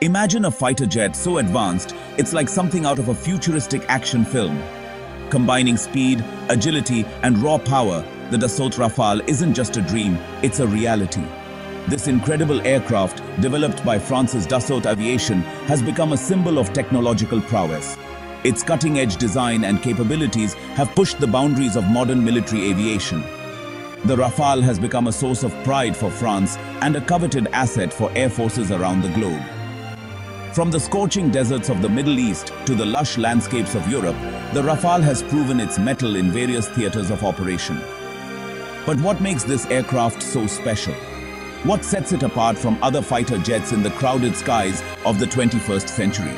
Imagine a fighter jet so advanced, it's like something out of a futuristic action film. Combining speed, agility, and raw power, the Dassault Rafale isn't just a dream, it's a reality. This incredible aircraft, developed by France's Dassault Aviation, has become a symbol of technological prowess. Its cutting-edge design and capabilities have pushed the boundaries of modern military aviation. The Rafale has become a source of pride for France and a coveted asset for air forces around the globe. From the scorching deserts of the Middle East to the lush landscapes of Europe, the Rafale has proven its mettle in various theaters of operation. But what makes this aircraft so special? What sets it apart from other fighter jets in the crowded skies of the 21st century?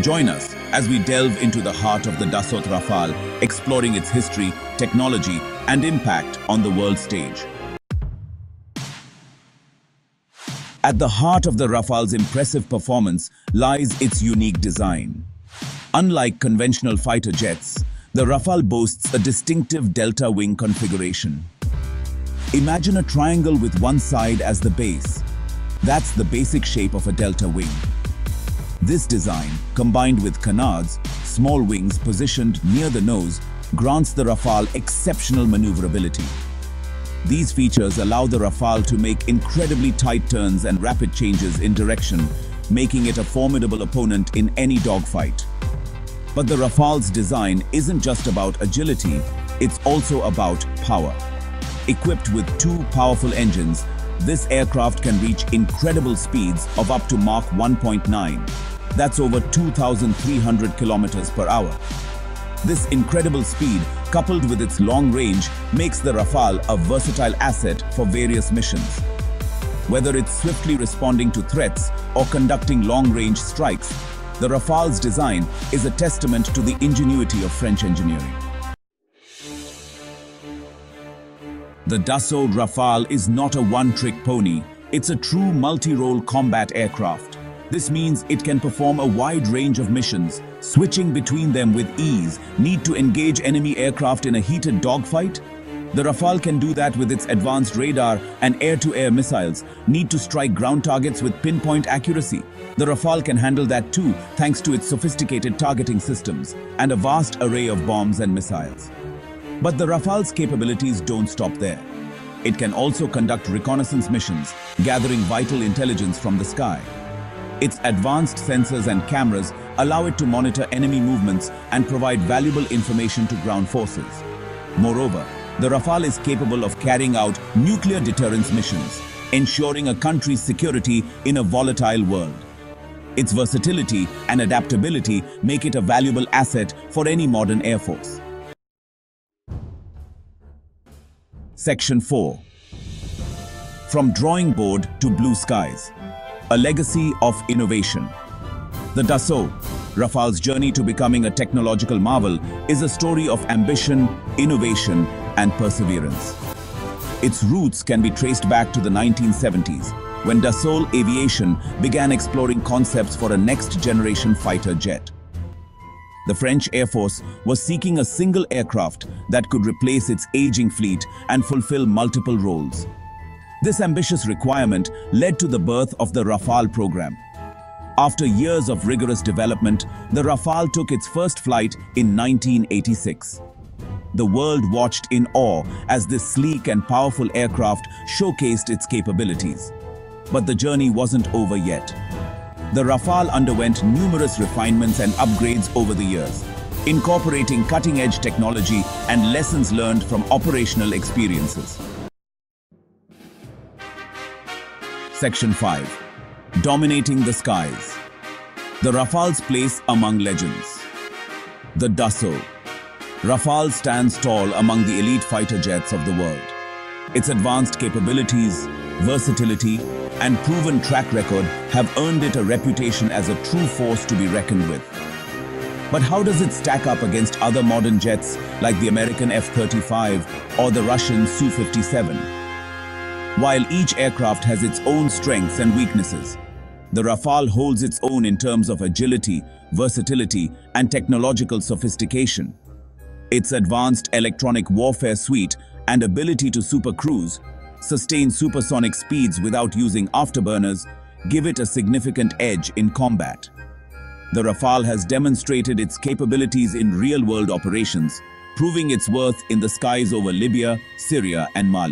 Join us as we delve into the heart of the Dassault Rafale, exploring its history, technology, and impact on the world stage. At the heart of the Rafale's impressive performance lies its unique design. Unlike conventional fighter jets, the Rafale boasts a distinctive delta wing configuration. Imagine a triangle with one side as the base. That's the basic shape of a delta wing. This design, combined with canards, small wings positioned near the nose, grants the Rafale exceptional maneuverability. These features allow the Rafale to make incredibly tight turns and rapid changes in direction, making it a formidable opponent in any dogfight. But the Rafale's design isn't just about agility, it's also about power. Equipped with two powerful engines, this aircraft can reach incredible speeds of up to Mach 1.9. That's over 2,300 kilometers per hour. This incredible speed, coupled with its long range, makes the Rafale a versatile asset for various missions. Whether it's swiftly responding to threats or conducting long-range strikes, the Rafale's design is a testament to the ingenuity of French engineering. The Dassault Rafale is not a one-trick pony. It's a true multi-role combat aircraft. This means it can perform a wide range of missions, switching between them with ease. Need to engage enemy aircraft in a heated dogfight? The Rafale can do that with its advanced radar and air-to-air -air missiles. Need to strike ground targets with pinpoint accuracy? The Rafale can handle that too, thanks to its sophisticated targeting systems and a vast array of bombs and missiles. But the Rafale's capabilities don't stop there. It can also conduct reconnaissance missions, gathering vital intelligence from the sky. Its advanced sensors and cameras allow it to monitor enemy movements and provide valuable information to ground forces. Moreover, the Rafale is capable of carrying out nuclear deterrence missions, ensuring a country's security in a volatile world. Its versatility and adaptability make it a valuable asset for any modern air force. Section 4 From Drawing Board to Blue Skies A Legacy of Innovation The Dassault, Rafale's journey to becoming a technological marvel, is a story of ambition, innovation and perseverance. Its roots can be traced back to the 1970s, when Dassault Aviation began exploring concepts for a next-generation fighter jet the French Air Force was seeking a single aircraft that could replace its aging fleet and fulfill multiple roles. This ambitious requirement led to the birth of the Rafale program. After years of rigorous development, the Rafale took its first flight in 1986. The world watched in awe as this sleek and powerful aircraft showcased its capabilities. But the journey wasn't over yet the Rafale underwent numerous refinements and upgrades over the years, incorporating cutting-edge technology and lessons learned from operational experiences. Section 5. Dominating the Skies The Rafale's place among legends The Dassault Rafale stands tall among the elite fighter jets of the world. Its advanced capabilities, versatility, and proven track record have earned it a reputation as a true force to be reckoned with. But how does it stack up against other modern jets like the American F-35 or the Russian Su-57? While each aircraft has its own strengths and weaknesses, the Rafale holds its own in terms of agility, versatility, and technological sophistication. Its advanced electronic warfare suite and ability to supercruise sustain supersonic speeds without using afterburners, give it a significant edge in combat. The Rafale has demonstrated its capabilities in real-world operations, proving its worth in the skies over Libya, Syria and Mali.